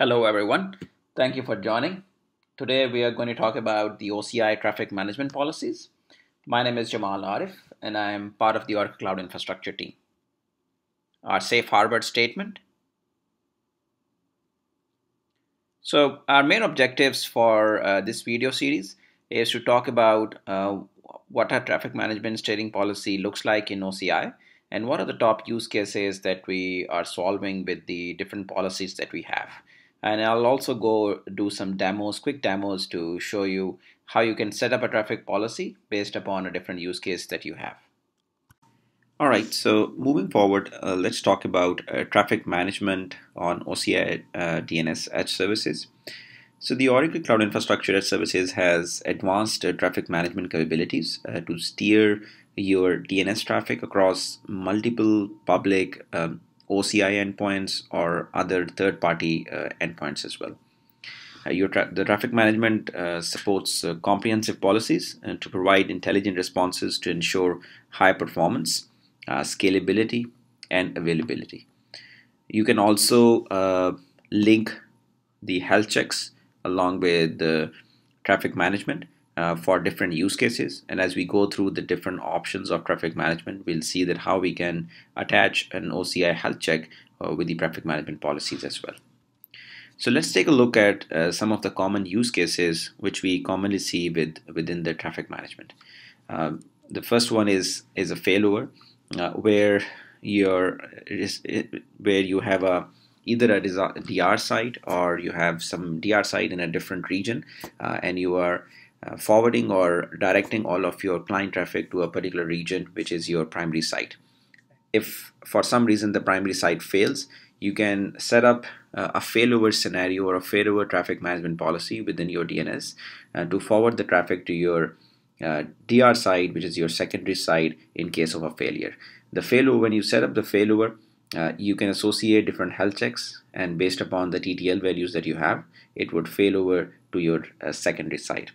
Hello, everyone. Thank you for joining. Today, we are going to talk about the OCI traffic management policies. My name is Jamal Arif, and I am part of the Oracle Cloud Infrastructure team. Our safe harbor statement. So, our main objectives for uh, this video series is to talk about uh, what our traffic management steering policy looks like in OCI and what are the top use cases that we are solving with the different policies that we have. And I'll also go do some demos, quick demos to show you how you can set up a traffic policy based upon a different use case that you have. All right, so moving forward, uh, let's talk about uh, traffic management on OCI uh, DNS Edge services. So the Oracle Cloud Infrastructure Edge Services has advanced uh, traffic management capabilities uh, to steer your DNS traffic across multiple public um, OCI endpoints or other third-party uh, endpoints as well. Uh, your tra the traffic management uh, supports uh, comprehensive policies to provide intelligent responses to ensure high performance, scalability, and availability. You can also link the health checks along with the traffic management uh, for different use cases. And as we go through the different options of traffic management, we'll see that how we can attach an OCI health check uh, with the traffic management policies as well. So let's take a look at uh, some of the common use cases which we commonly see with within the traffic management. Um, the first one is is a failover, uh, where your where you have a either a DR site or you have some DR site in a different region, uh, and you are uh, forwarding or directing all of your client traffic to a particular region, which is your primary site. If for some reason the primary site fails, you can set up uh, a failover scenario or a failover traffic management policy within your DNS uh, to forward the traffic to your uh, DR site, which is your secondary site in case of a failure. The failover, when you set up the failover, uh, you can associate different health checks and based upon the TTL values that you have, it would fail over to your uh, secondary site.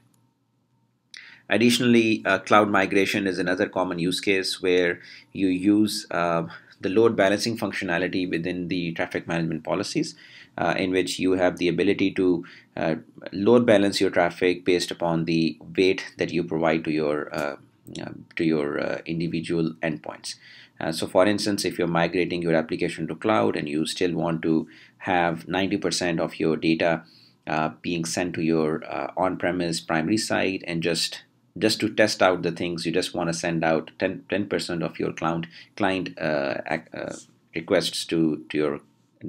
Additionally, uh, cloud migration is another common use case where you use uh, the load balancing functionality within the traffic management policies, uh, in which you have the ability to uh, load balance your traffic based upon the weight that you provide to your uh, to your uh, individual endpoints. so, for instance, if you're migrating your application to cloud and you still want to have 90% of your data being sent to your on-premise primary site and just just to test out the things you just want to send out 10 percent of your client client uh, uh, requests to to your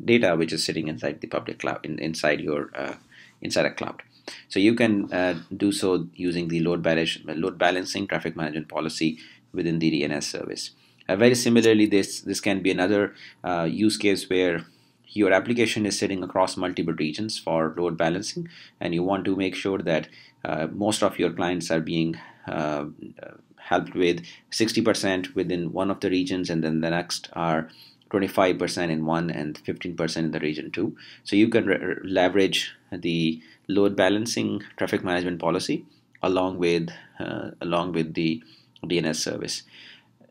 data which is sitting inside the public cloud in, inside your uh, inside a cloud. So you can uh, do so using the load balance load balancing traffic management policy within the DNS service. Uh, very similarly this this can be another uh, use case where your application is sitting across multiple regions for load balancing and you want to make sure that uh, most of your clients are being uh, helped with 60% within one of the regions and then the next are 25% in one and 15% in the region two. So you can leverage the load balancing traffic management policy along with uh, along with the DNS service.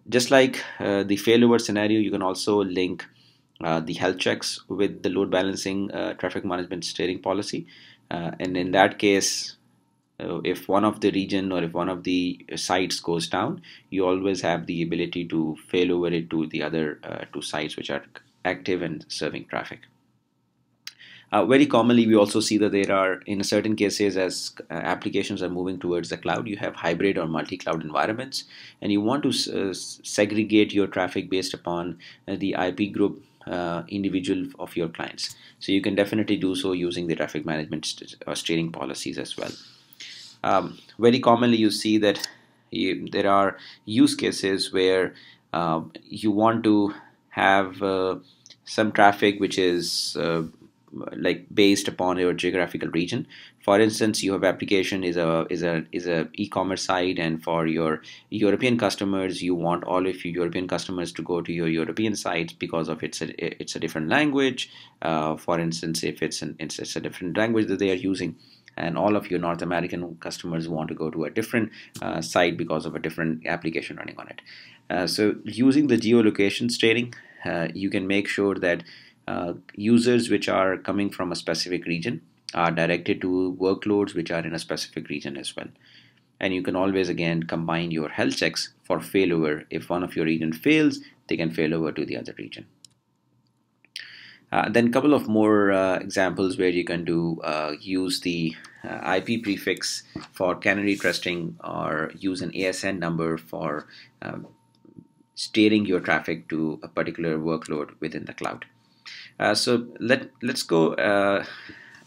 Just like uh, the failover scenario you can also link uh, the health checks with the load balancing uh, traffic management steering policy. And in that case uh, if one of the region or if one of the sites goes down you always have the ability to fail over it to the other uh, two sites which are active and serving traffic. Uh, very commonly we also see that there are in certain cases as uh, applications are moving towards the cloud you have hybrid or multi-cloud environments and you want to uh, segregate your traffic based upon uh, the IP group individual of your clients. So you can definitely do so using the traffic management st steering policies as well. Um, very commonly you see that you, there are use cases where uh, you want to have uh, some traffic which is uh, like based upon your geographical region for instance you have application is a is a is a e-commerce site and for your european customers you want all of your european customers to go to your european sites because of it's a it's a different language uh, for instance if it's an it's, it's a different language that they are using and all of your North American customers want to go to a different uh, site because of a different application running on it. Uh, so using the geolocation steering, uh, you can make sure that uh, users which are coming from a specific region are directed to workloads which are in a specific region as well. And you can always again combine your health checks for failover. If one of your region fails, they can fail over to the other region. Uh, then a couple of more uh, examples where you can do uh, use the uh, IP prefix for canary testing or use an ASN number for um, steering your traffic to a particular workload within the cloud. Uh, so let let's go uh,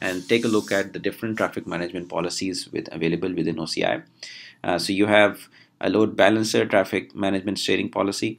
and take a look at the different traffic management policies with available within OCI. so you have a load balancer traffic management steering policy.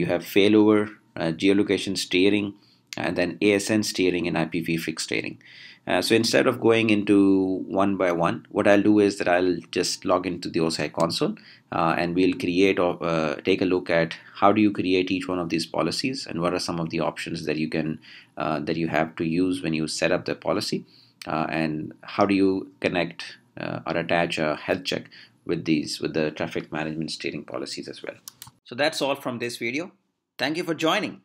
you have failover, geolocation steering, and then ASN steering and IP prefix steering. Uh, so instead of going into one by one, what I'll do is that I'll just log into the OCI console uh, and we'll create or uh, take a look at how do you create each one of these policies and what are some of the options that you can uh, that you have to use when you set up the policy uh, and how do you connect uh, or attach a health check with these with the traffic management steering policies as well. So that's all from this video. Thank you for joining.